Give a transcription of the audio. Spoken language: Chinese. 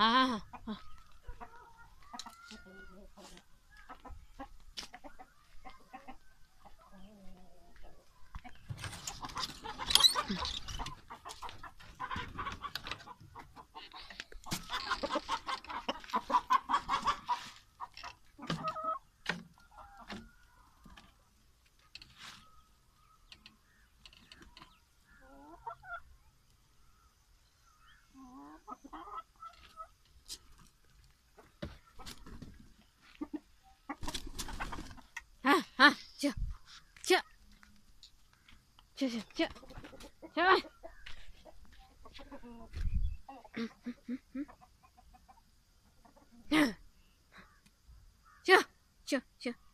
啊去去去，前面。行行行。